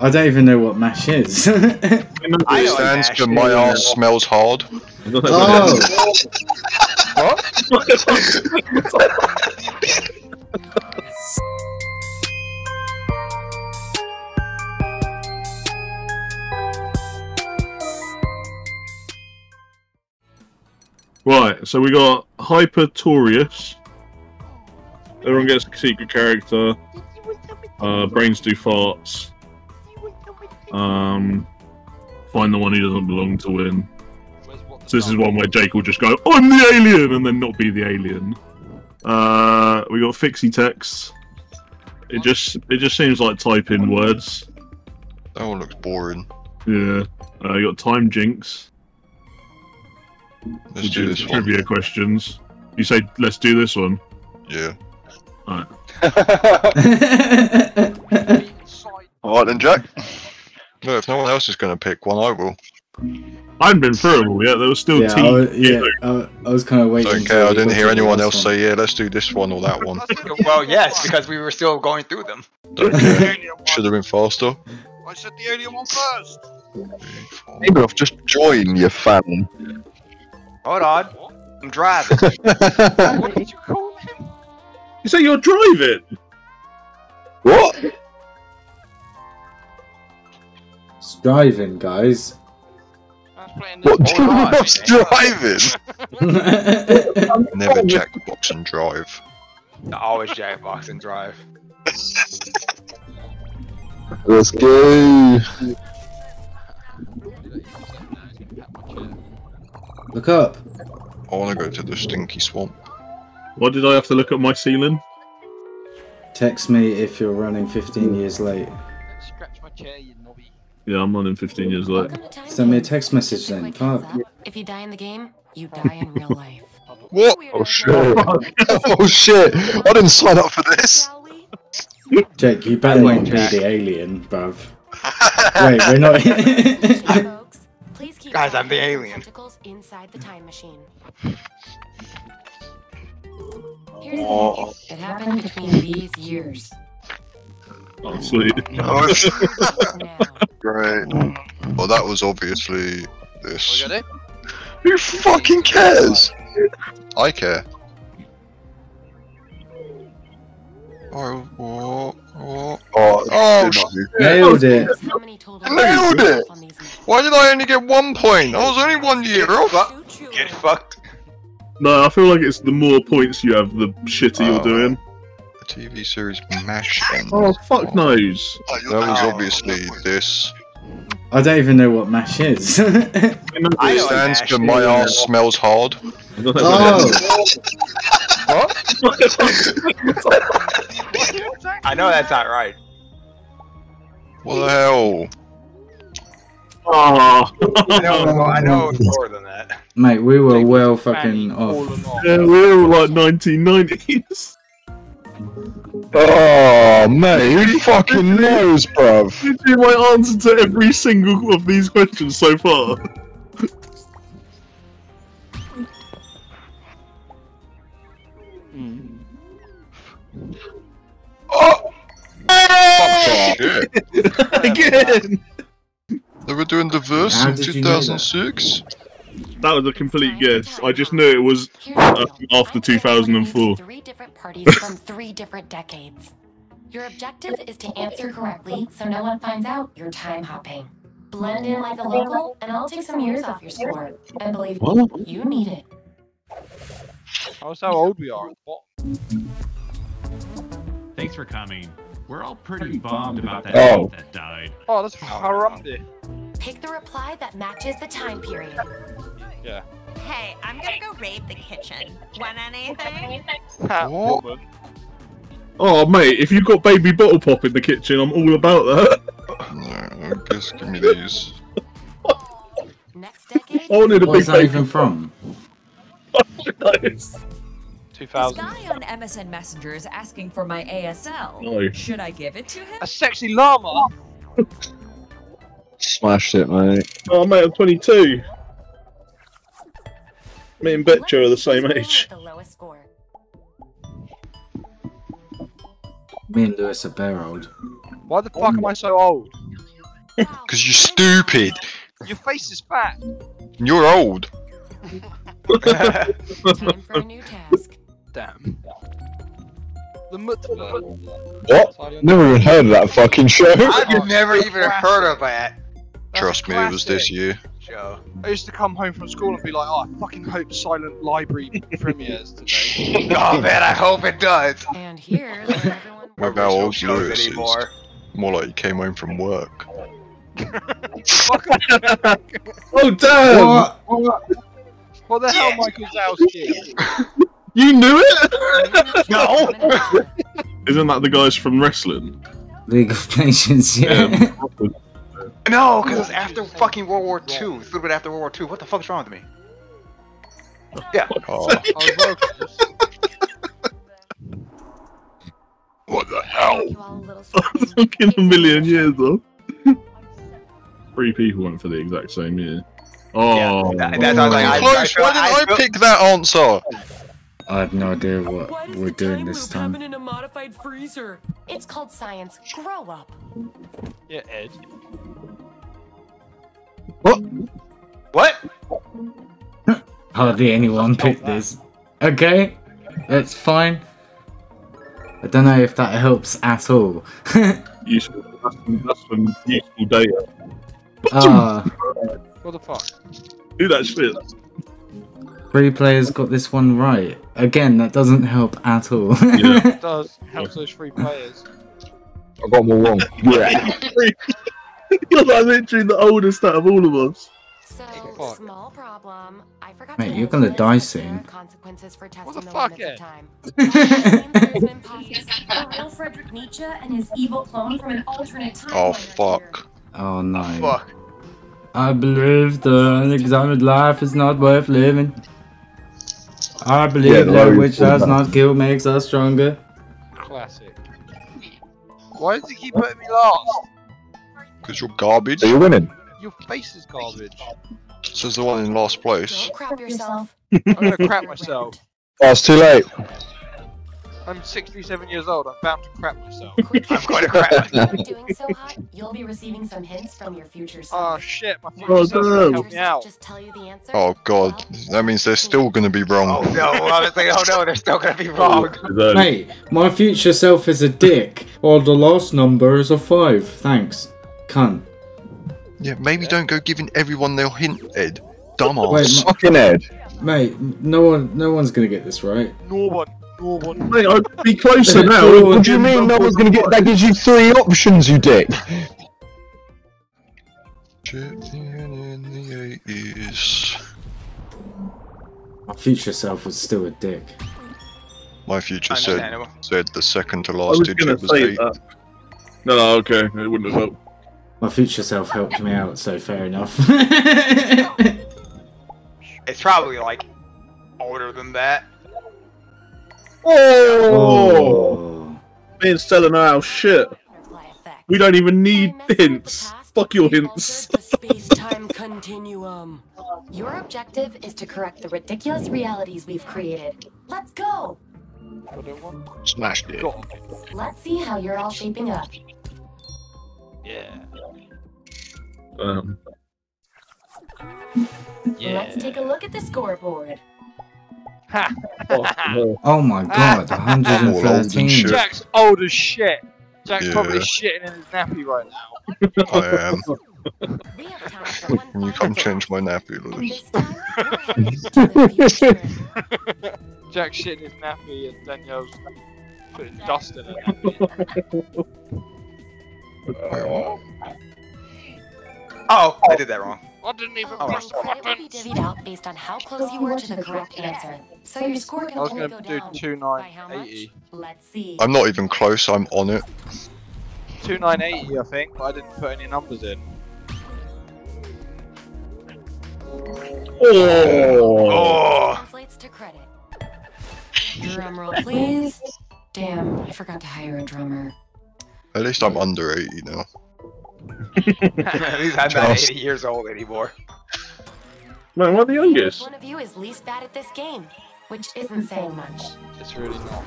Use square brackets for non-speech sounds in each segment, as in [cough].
I don't even know what mash is. [laughs] I It what stands mash for my is. ass smells hard. oh, [laughs] Right, so we got Hyper Hypnotorious. Everyone gets a secret character. Uh, brains do farts. Um, find the one he doesn't belong to win. So this is one where Jake will just go, "I'm the alien," and then not be the alien. Uh, we got Fixy Text. It just it just seems like type in words. That one looks boring. Yeah. Uh, you got Timejinx. Let's which do is this one. trivia questions. You say let's do this one. Yeah. Alright. [laughs] Alright then, Jack. No, if no one else is going to pick one, I will. I haven't been through them all yet. There was still yeah, T. I was, yeah. I, I was kind of waiting. Don't. I didn't hear anyone else one. say, yeah, let's do this one or that one. [laughs] Well, yes, because we were still going through them. Don't. Should have been faster. I said the alien one first. Maybe off, just join, your fan. Hold on. I'm driving. [laughs] What did you call him? You say you're driving? What? Striving, guys. I was What? this. Hold on, What's eh? driving? Never [laughs] jackbox and drive. Always Jackbox and drive. Let's go. Look up. I want to go to the stinky swamp. Why did I have to look at my ceiling? Text me if you're running 15 years late. Scratch my chair, you knobby. Yeah, I'm running 15 years late. Welcome to Time Send me a text message then. Fuck. If you die in the game, you die in real [laughs] life. What? Oh shit. [laughs] oh shit. I didn't sign up for this. [laughs] Jake, you better not be the alien, bruv. Wait, we're not. Folks, please keep Guys, I'm the alien. inside the time machine. Here's Oh. the thing. It happened between these years. Oh, sweet. Great. Well, that was obviously What this. we got it? Who fucking cares? I care. Oh, oh, oh, oh, oh Nailed it. How many total Nailed it. on these movies? Why did I only get one point? I was only one year off. Get fucked. No, I feel like it's the more points you have, the shitter you're Oh. doing. The TV series MASH. ends. Oh, fuck knows. Oh, that was obviously this. I don't even know what mash is. [laughs] I It know stands for my ass smells hard. oh, [laughs] I know that's not right. What the hell? Oh. I know, I know more than that. mate, we were well fucking all off. yeah, we were like 1990s. Oh, mate, who fucking knows, bruv? You see my answer to every single of these questions so far. Hmm. Oh! Fuck. [laughs] Again! They were doing the verse How in did you know that? 2006? That was a complete guess. I just knew it was uh, after I'm gonna be running 2004. Three different parties from [laughs] three different decades. Your objective is to answer correctly so no one finds out you're time hopping. Blend in like a local, and I'll take some years off your score. And believe me, you need it. That's how old we are at the bottom. Thanks for coming. We're all pretty bummed about that Oh. that died. Oh, that's Harambe. Pick the reply that matches the time period. Hey, I'm gonna go raid the kitchen. Want anything? What? Oh, mate, if you've got baby bottle pop in the kitchen, I'm all about that. No, I guess give me these. Next decade. I wanted a big What's that baby even from? Nice. 2000. This guy on MSN Messenger is asking for my ASL. No. Should I give it to him? A sexy llama. Smashed it, mate. Oh, mate, I'm 22. Me and Betcha are the same age. go with The lowest score. Me and Lewis are bare old. Why the fuck am I so old? [laughs] Because you're stupid. Your face is fat. You're old. [laughs] [laughs] Time for a new task. Damn. The Mutler. What? Never even heard of that fucking show. I've never even heard of that Trust me, it was this year. show. I used to come home from school and be like, oh, I fucking hope Silent Library [laughs] premieres today. [laughs] Oh man, I hope it does. And here's where [laughs] everyone. With how Original old Lewis anymore. More like he came home from work. Oh damn! What? What the hell, Michael Zalski? You knew it? No. Isn't that the guys from wrestling? League of Nations, yeah. Um, No, because it's after fucking World War II. It's a little bit after World War II. What the fuck's wrong with me? [laughs] Yeah. Oh, I was well close. what the hell? You all a little. [laughs] Fucking a million years though. [laughs] Three people went for the exact same year. Oh, Yeah, that- that's I was like, I- Close. feel- Why did I feel- pick that answer? I have no idea what we're doing this time. in a modified freezer? It's called science. Grow up. Yeah, Ed. What? Hardly anyone picked this. Okay, that's fine. I don't know if that helps at all. [laughs] useful. That's some, that's some useful data. Ah, What the fuck? Do that shit. three players got this one right. Again, that doesn't help at all. Yeah. It does help those three players. I got them all wrong. [laughs] Yeah. [laughs] [laughs] You're like literally the oldest out of all of us. So, fuck. small problem. I forgot Mate, to you're gonna die this, but there soon. are Consequences for testing the the, fuck, limits eh? time. There's an impossible- The real Frederick Nietzsche and his evil clone from an alternate oh, timeline Oh are fuck. Oh, oh no. Fuck. I believe the unexamined life is not worth living. I believe the that which does not kill makes us stronger. Classic. Why does he keep putting me last? Because you're garbage. So you're winning. Your face is garbage. Says the one in last place. Don't crap yourself. [laughs] I'm gonna crap myself. Oh, it's too late. I'm 67 years old. I'm bound to crap myself. [laughs] I'm going to crap. You're doing so hot, you'll be receiving some hints from your future self. Oh shit, my Oh, future self no. help me out. Just tell you the answer. Oh god. That means they're still gonna be wrong. Oh no, I was like, oh no, they're still gonna be oh, wrong. It's early. Mate, my future self is a dick. Or the last number is a five. Thanks. Cunt. Yeah, maybe don't go giving everyone their hint, Ed. Dumbass. Wait, Fucking Ed. Mate, no one, no one's gonna get this right. No one, no one. Mate, I'd be closer now. What What do you mean no one's gonna get? That gives you three options, you dick. Chipping in the 80s. My future self was still a dick. My future said said the second to last digit was say eight. that. No, no, okay, it wouldn't have helped. My future self helped me out, so fair enough. [laughs] It's probably like older than that. oh. oh. Me and Stella know our shit. We don't even need By messing with the hints. Fuck your hints. the space-time continuum. Your objective is to correct the ridiculous realities we've created. Let's go. I don't. Smashed it. Let's see how you're all shaping up. Yeah. Um, Let's take a look at the scoreboard. Ha! Oh my god, All old and 113. Jack's old as shit. Jack's Yeah. probably shitting in his nappy right now. I am. [laughs] We have time for one Can you come change my nappy, And Lewis? this time, we're headed [laughs] to the future. [laughs] Jack's shitting his nappy and Danielle's putting dust in her nappy. Oh, I oh. did that wrong. I didn't even Oh. press the Credit will be button. divvied out based on how close you were to the correct answer. So your score can I was only gonna go do down. two By nine how much? eighty. Let's see. I'm not even close, I'm on it. Two nine eighty, I think, but I didn't put any numbers in. oh, Oh, Translates to credit. Drum roll, please. Damn, I forgot to hire a drummer. At least I'm under 80 now. [laughs] at least I'm not 80 years old anymore. man, we're the youngest. one of you is least bad at this game, which isn't saying much. It's really not.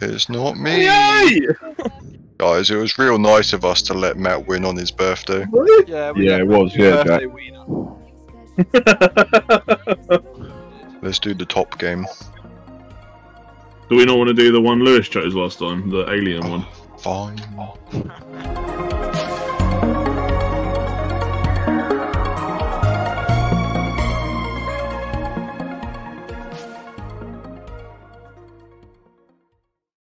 It's not me. Yay! [laughs] Guys, it was real nice of us to let Matt win on his birthday. Yeah, we Yeah, it was, yeah, birthday Jack. [laughs] Let's do the top game. Do we not want to do the one Lewis chose last time, the alien oh. one? Fine. [laughs] [laughs]